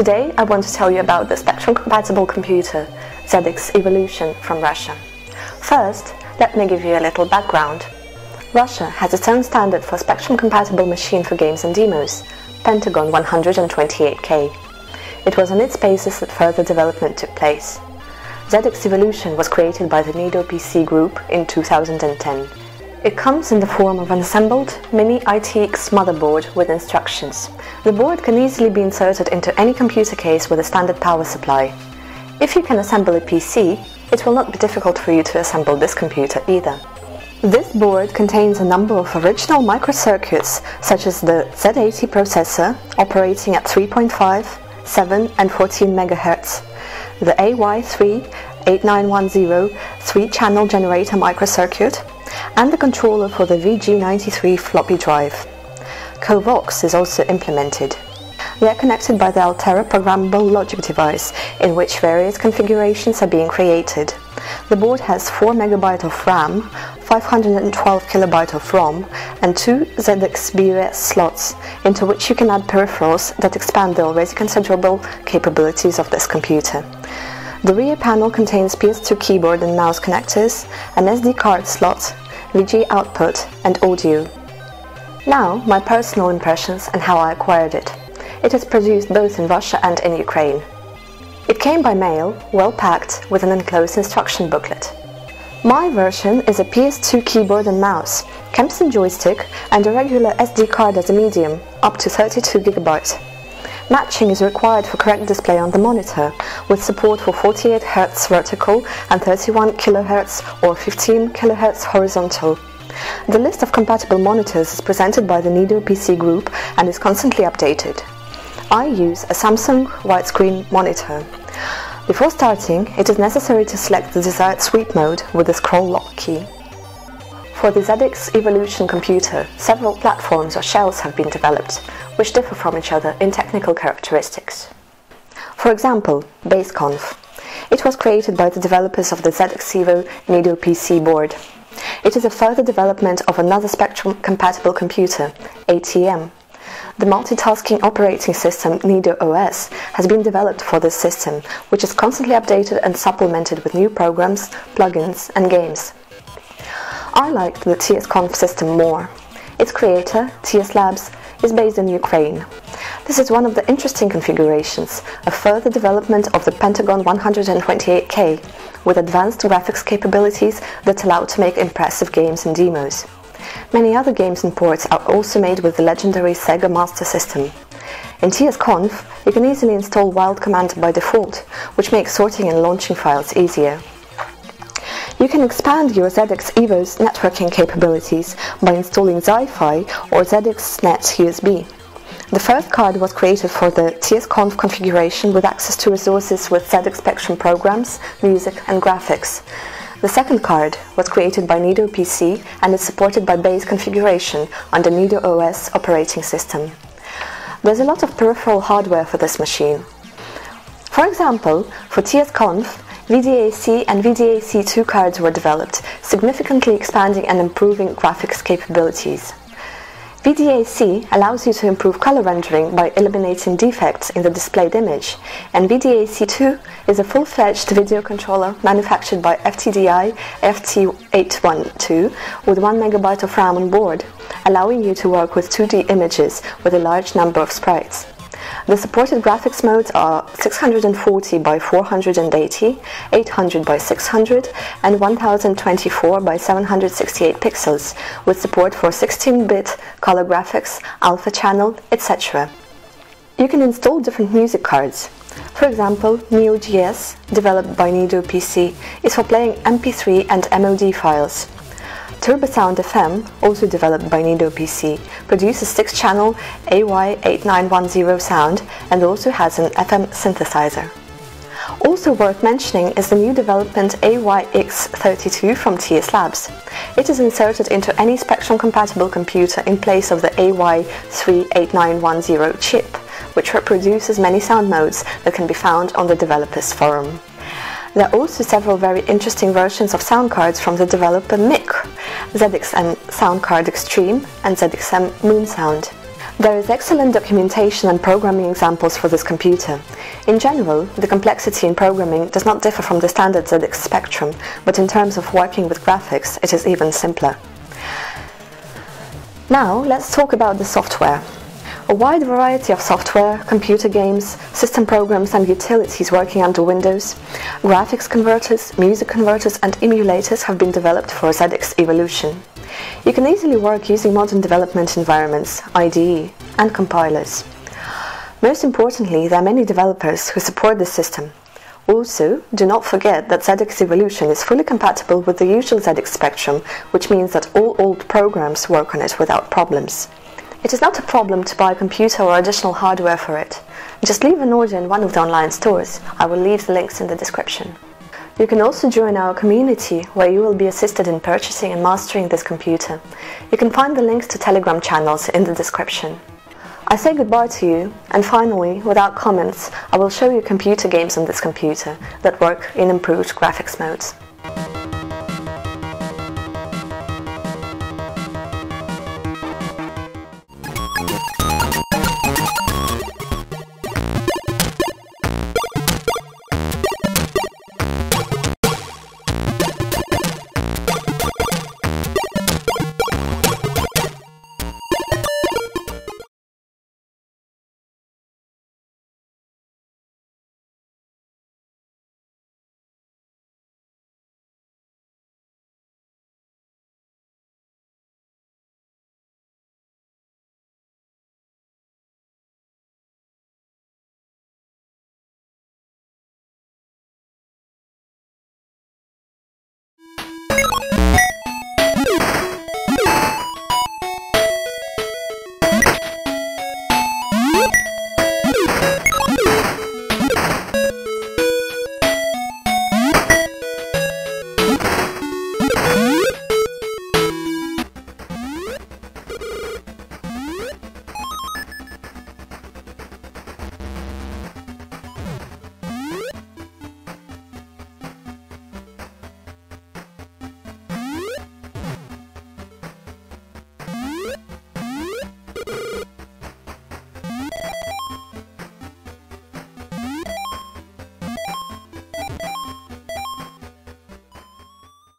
Today I want to tell you about the spectrum-compatible computer ZX Evolution from Russia. First, let me give you a little background. Russia has its own standard for spectrum-compatible machine for games and demos, Pentagon 128K. It was on its basis that further development took place. ZX Evolution was created by the NedoPC Group in 2010. It comes in the form of an assembled mini ITX motherboard with instructions. The board can easily be inserted into any computer case with a standard power supply. If you can assemble a PC, it will not be difficult for you to assemble this computer either. This board contains a number of original microcircuits such as the Z80 processor operating at 3.5, 7 and 14 MHz, the AY3 8910 3-channel generator microcircuit, and the controller for the VG93 floppy drive. Covox is also implemented. They are connected by the Altera programmable logic device, in which various configurations are being created. The board has 4 MB of RAM, 512 KB of ROM, and two ZX BUS slots, into which you can add peripherals that expand the already considerable capabilities of this computer. The rear panel contains PS2 keyboard and mouse connectors, an SD card slot, VG output and audio. Now, my personal impressions and how I acquired it. It is produced both in Russia and in Ukraine. It came by mail, well packed, with an enclosed instruction booklet. My version is a PS2 keyboard and mouse, Kempston joystick and a regular SD card as a medium, up to 32GB. Matching is required for correct display on the monitor, with support for 48 Hz vertical and 31 kHz or 15 kHz horizontal. The list of compatible monitors is presented by the NedoPC Group and is constantly updated. I use a Samsung widescreen monitor. Before starting, it is necessary to select the desired sweep mode with the scroll lock key. For the ZX Evolution computer, several platforms or shells have been developed, which differ from each other in technical characteristics. For example, BaseConf. It was created by the developers of the ZX Evo NedoPC board. It is a further development of another Spectrum-compatible computer, ATM. The multitasking operating system NedoOS has been developed for this system, which is constantly updated and supplemented with new programs, plugins and games. I liked the TSConf system more. Its creator, TS Labs, is based in Ukraine. This is one of the interesting configurations, a further development of the Pentagon 128K, with advanced graphics capabilities that allow to make impressive games and demos. Many other games and ports are also made with the legendary Sega Master System. In TSConf, you can easily install Wild Command by default, which makes sorting and launching files easier. You can expand your ZX Evo's networking capabilities by installing Zi-Fi or ZXNet USB. The first card was created for the TSConf configuration with access to resources with ZX Spectrum programs, music and graphics. The second card was created by NedoPC and is supported by base configuration under NedoOS operating system. There's a lot of peripheral hardware for this machine. For example, for TSConf, VDAC and VDAC2 cards were developed, significantly expanding and improving graphics capabilities. VDAC allows you to improve color rendering by eliminating defects in the displayed image, and VDAC2 is a full-fledged video controller manufactured by FTDI FT812 with 1 MB of RAM on board, allowing you to work with 2D images with a large number of sprites. The supported graphics modes are 640 by 480, 800 by 600, and 1024 by 768 pixels, with support for 16-bit color graphics, alpha channel, etc. You can install different music cards. For example, NeoGS, developed by NedoPC, is for playing MP3 and MOD files. TurboSound FM, also developed by NedoPC, produces 6-channel AY8910 sound and also has an FM synthesizer. Also worth mentioning is the new development AYX32 from TS Labs. It is inserted into any Spectrum-compatible computer in place of the AY38910 chip, which reproduces many sound modes that can be found on the developers forum. There are also several very interesting versions of sound cards from the developer MIC, ZXM Sound Card Extreme and ZXM Moon Sound. There is excellent documentation and programming examples for this computer. In general, the complexity in programming does not differ from the standard ZX Spectrum, but in terms of working with graphics, it is even simpler. Now, let's talk about the software. A wide variety of software, computer games, system programs and utilities working under Windows, graphics converters, music converters and emulators have been developed for ZX Evolution. You can easily work using modern development environments, IDE, and compilers. Most importantly, there are many developers who support the system. Also, do not forget that ZX Evolution is fully compatible with the usual ZX Spectrum, which means that all old programs work on it without problems. It is not a problem to buy a computer or additional hardware for it. Just leave an order in one of the online stores. I will leave the links in the description. You can also join our community where you will be assisted in purchasing and mastering this computer. You can find the links to Telegram channels in the description. I say goodbye to you and finally, without comments, I will show you computer games on this computer that work in improved graphics modes.